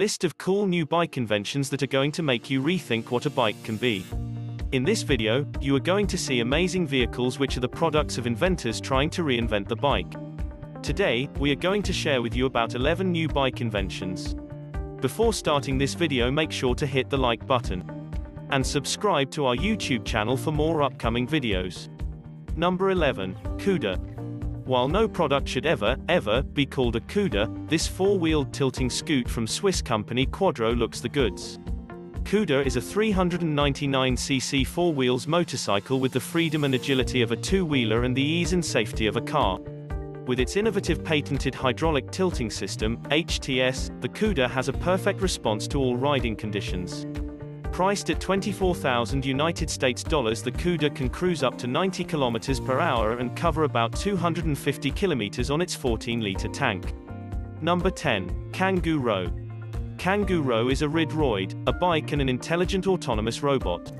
List of cool new bike inventions that are going to make you rethink what a bike can be. In this video, you are going to see amazing vehicles which are the products of inventors trying to reinvent the bike. Today, we are going to share with you about 11 new bike inventions. Before starting this video make sure to hit the like button. And subscribe to our YouTube channel for more upcoming videos. Number 11, Qooder. While no product should ever, ever, be called a Qooder, this four-wheeled tilting scoot from Swiss company Quadro looks the goods. Qooder is a 399cc four-wheels motorcycle with the freedom and agility of a two-wheeler and the ease and safety of a car. With its innovative patented hydraulic tilting system, HTS, the Qooder has a perfect response to all riding conditions. Priced at 24,000 United States dollars the Qooder can cruise up to 90 kilometers per hour and cover about 250 kilometers on its 14-liter tank. Number 10. CanguRo. Kangoo Ro is a ridroid, a bike and an intelligent autonomous robot.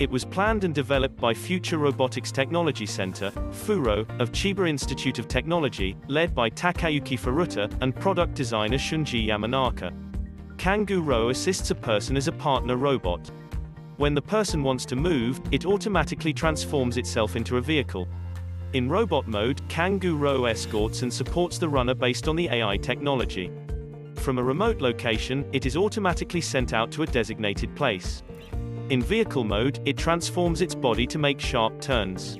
It was planned and developed by Future Robotics Technology Center, FURO, of Chiba Institute of Technology, led by Takayuki Furuta, and product designer Shunji Yamanaka. Kangoo assists a person as a partner robot. When the person wants to move, it automatically transforms itself into a vehicle. In robot mode, Kangoo escorts and supports the runner based on the AI technology. From a remote location, it is automatically sent out to a designated place. In vehicle mode, it transforms its body to make sharp turns.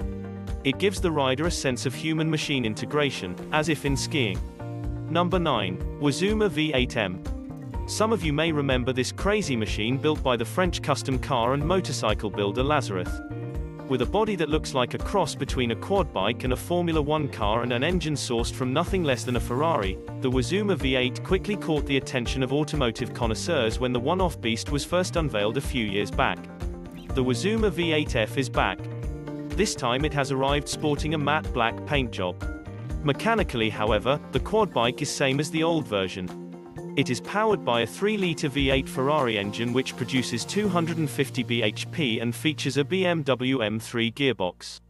It gives the rider a sense of human-machine integration, as if in skiing. Number 9. Wazuma V8F. Some of you may remember this crazy machine built by the French custom car and motorcycle builder Lazareth. With a body that looks like a cross between a quad bike and a Formula One car and an engine sourced from nothing less than a Ferrari, the Wazuma V8 quickly caught the attention of automotive connoisseurs when the one-off beast was first unveiled a few years back. The Wazuma V8F is back. This time it has arrived sporting a matte black paint job. Mechanically however, the quad bike is same as the old version, it is powered by a 3-litre V8 Ferrari engine which produces 250 bhp and features a BMW M3 gearbox.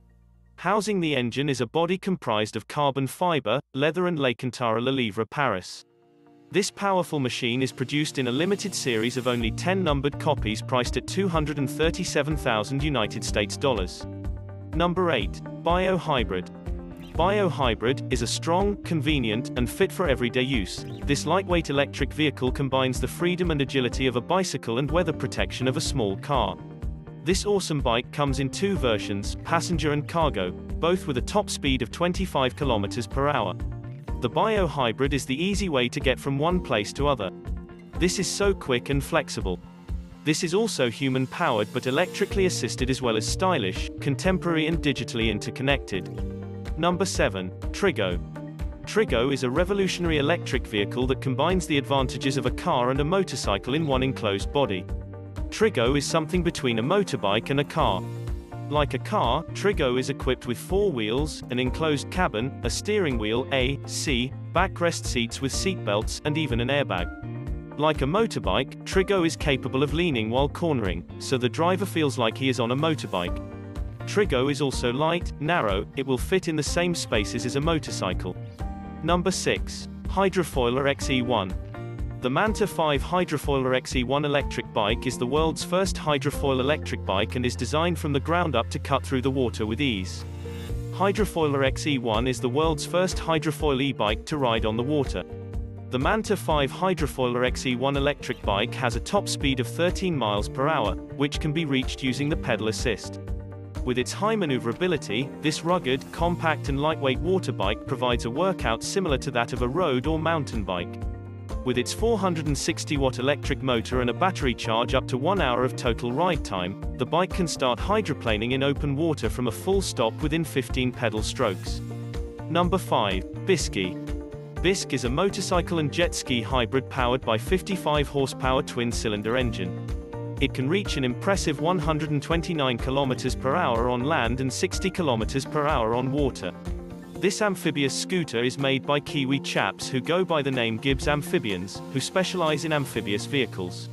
Housing the engine is a body comprised of carbon fiber, leather and L'Alcantara Le Livre Paris. This powerful machine is produced in a limited series of only 10 numbered copies priced at 237,000 United States dollars. Number 8. Bio Hybrid. Biohybrid is a strong, convenient, and fit for everyday use. This lightweight electric vehicle combines the freedom and agility of a bicycle and weather protection of a small car. This awesome bike comes in two versions, passenger and cargo, both with a top speed of 25 km per hour. The Biohybrid is the easy way to get from one place to other. This is so quick and flexible. This is also human-powered but electrically assisted as well as stylish, contemporary and digitally interconnected. Number 7. Trigo. Trigo is a revolutionary electric vehicle that combines the advantages of a car and a motorcycle in one enclosed body. Trigo is something between a motorbike and a car. Like a car, Trigo is equipped with four wheels, an enclosed cabin, a steering wheel A, C, backrest seats with seat belts, and even an airbag. Like a motorbike, Trigo is capable of leaning while cornering, so the driver feels like he is on a motorbike. Trigo is also light, narrow, it will fit in the same spaces as a motorcycle. Number 6. Hydrofoiler XE1. The Manta 5 Hydrofoiler XE1 electric bike is the world's first hydrofoil electric bike and is designed from the ground up to cut through the water with ease. Hydrofoiler XE1 is the world's first hydrofoil e-bike to ride on the water. The Manta 5 Hydrofoiler XE1 electric bike has a top speed of 13 miles per hour, which can be reached using the pedal assist. With its high maneuverability, this rugged, compact and lightweight water bike provides a workout similar to that of a road or mountain bike. With its 460-watt electric motor and a battery charge up to one hour of total ride time, the bike can start hydroplaning in open water from a full stop within 15 pedal strokes. Number 5. Biski. Biski is a motorcycle and jet ski hybrid powered by 55 horsepower twin-cylinder engine. It can reach an impressive 129 km per hour on land and 60 km per hour on water. This amphibious scooter is made by Kiwi chaps who go by the name Gibbs Amphibians, who specialize in amphibious vehicles.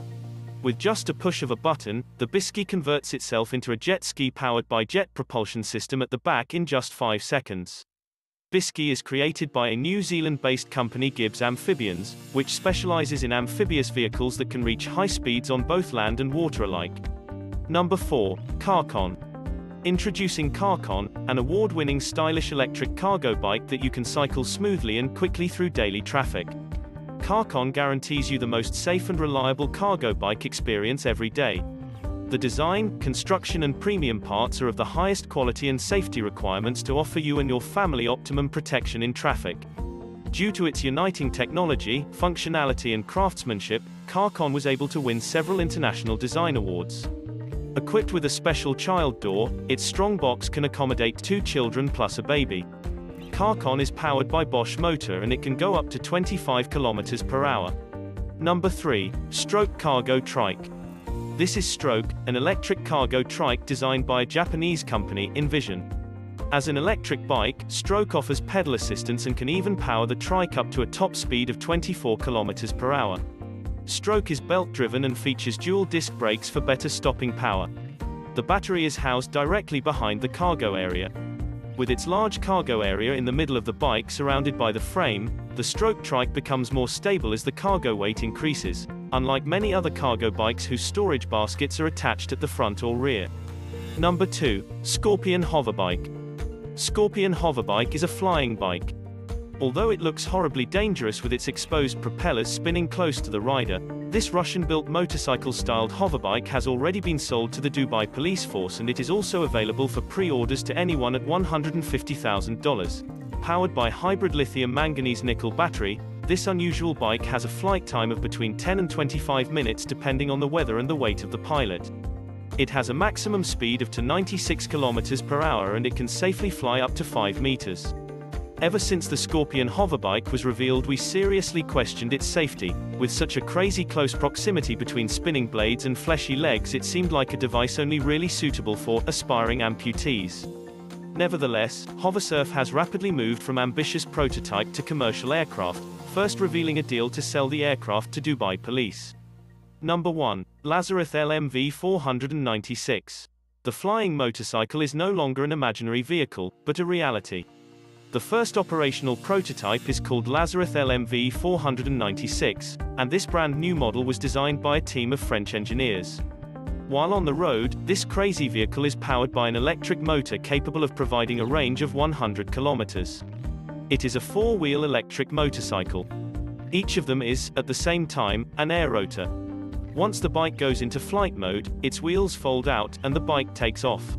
With just a push of a button, the Biski converts itself into a jet ski powered by jet propulsion system at the back in just 5 seconds. Biski is created by a New Zealand-based company Gibbs Amphibians, which specializes in amphibious vehicles that can reach high speeds on both land and water alike. Number 4. Carqon. Introducing Carqon, an award-winning stylish electric cargo bike that you can cycle smoothly and quickly through daily traffic. Carqon guarantees you the most safe and reliable cargo bike experience every day. The design, construction and premium parts are of the highest quality and safety requirements to offer you and your family optimum protection in traffic. Due to its uniting technology, functionality and craftsmanship, Carqon was able to win several international design awards. Equipped with a special child door, its strong box can accommodate two children plus a baby. Carqon is powered by Bosch motor and it can go up to 25 km per hour. Number 3. Stroke Cargo Trike. This is Stroke, an electric cargo trike designed by a Japanese company, Envision. As an electric bike, Stroke offers pedal assistance and can even power the trike up to a top speed of 24 km per hour. Stroke is belt-driven and features dual disc brakes for better stopping power. The battery is housed directly behind the cargo area. With its large cargo area in the middle of the bike surrounded by the frame, the stroke trike becomes more stable as the cargo weight increases, unlike many other cargo bikes whose storage baskets are attached at the front or rear. Number 2. Scorpion Hoverbike. Scorpion Hoverbike is a flying bike. Although it looks horribly dangerous with its exposed propellers spinning close to the rider, this Russian-built motorcycle-styled hoverbike has already been sold to the Dubai police force and it is also available for pre-orders to anyone at $150,000. Powered by hybrid lithium manganese nickel battery, this unusual bike has a flight time of between 10 and 25 minutes depending on the weather and the weight of the pilot. It has a maximum speed of to 96 km per hour and it can safely fly up to 5 meters. Ever since the Scorpion hoverbike was revealed we seriously questioned its safety. With such a crazy close proximity between spinning blades and fleshy legs it seemed like a device only really suitable for aspiring amputees. Nevertheless, Hoversurf has rapidly moved from ambitious prototype to commercial aircraft, first revealing a deal to sell the aircraft to Dubai police. Number 1. Lazareth LMV 496. The flying motorcycle is no longer an imaginary vehicle, but a reality. The first operational prototype is called Lazareth LMV 496, and this brand new model was designed by a team of French engineers. While on the road, this crazy vehicle is powered by an electric motor capable of providing a range of 100 kilometers. It is a four-wheel electric motorcycle. Each of them is, at the same time, an air. Once the bike goes into flight mode, its wheels fold out, and the bike takes off.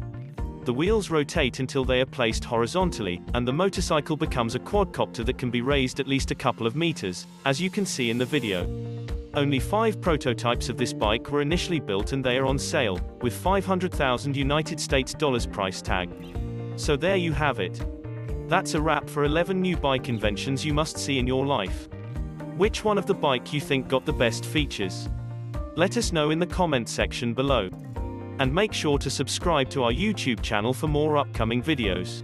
The wheels rotate until they are placed horizontally, and the motorcycle becomes a quadcopter that can be raised at least a couple of meters, as you can see in the video. Only five prototypes of this bike were initially built and they are on sale, with 500,000 United States dollars price tag. So there you have it. That's a wrap for 11 new bike inventions you must see in your life. Which one of the bike you think got the best features? Let us know in the comment section below. And make sure to subscribe to our YouTube channel for more upcoming videos.